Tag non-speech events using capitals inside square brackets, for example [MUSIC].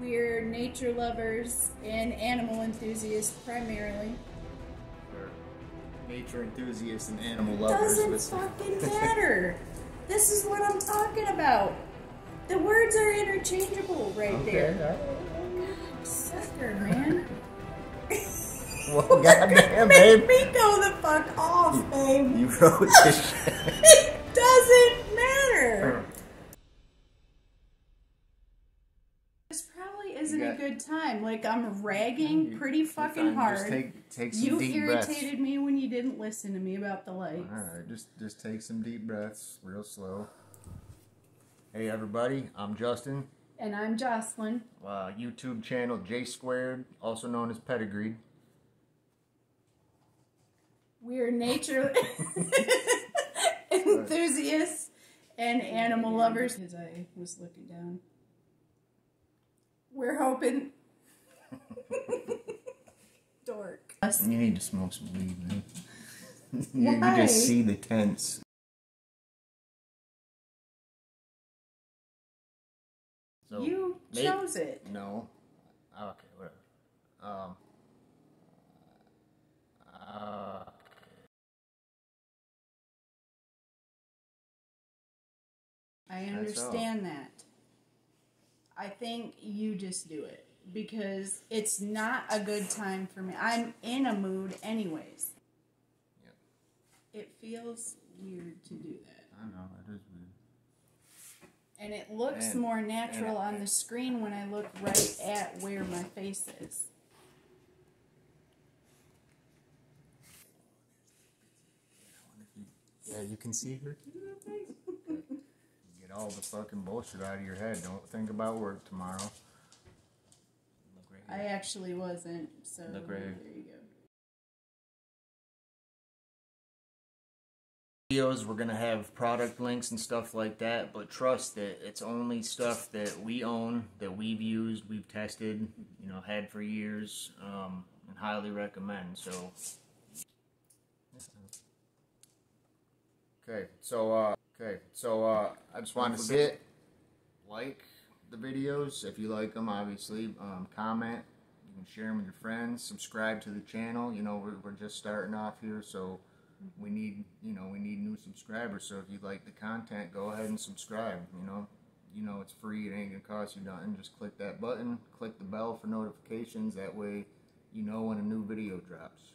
We're nature lovers and animal enthusiasts primarily. We're nature enthusiasts and animal lovers. Doesn't fucking matter. this is what I'm talking about. The words are interchangeable right Okay. there. Sucker, man. [LAUGHS] Well, goddamn, babe. [LAUGHS] Make babe. me go the fuck off, babe. You wrote this [LAUGHS] shit. It doesn't matter. This probably isn't You a good time. Like I'm ragging pretty You're fucking fine. hard. Just take, take some you deep irritated breaths. me when you didn't listen to me about the lights. All right, just just take some deep breaths, real slow. Hey everybody, I'm Justin. And I'm Jocelyn. Uh, YouTube channel J Squared, also known as Pedigree. We're nature [LAUGHS] [LAUGHS] enthusiasts and animal lovers. As I was looking down, we're hoping. [LAUGHS] Dork. You need to smoke some weed, man. [LAUGHS] you, you just see the tents. So you may- chose it. No. Okay, whatever. Um. Uh, I That's all. understand that. I think you just do it because it's not a good time for me. I'm in a mood, anyways. Yep. It feels weird to do that. I know it is weird. And it looks And- more natural and- on the screen when I look right at where my face is. Yeah, you can see her. Get all the fucking bullshit out of your head. Don't think about work tomorrow. Look right I actually wasn't, so Look right there you go. videos we're gonna have product links and stuff like that but trust that it's only stuff that we own that we've used we've tested you know had for years um, and highly recommend so okay so uh okay so uh i just wanted to say like the videos. If you like them obviously um, comment. You can share them with your friends. Subscribe to the channel. You know we're, we're just starting off here so we need you know we need new subscribers. So if you like the content go ahead and subscribe you know. You know it's free. It ain't gonna cost you nothing. Just click that button. Click the bell for notifications. That way you know when a new video drops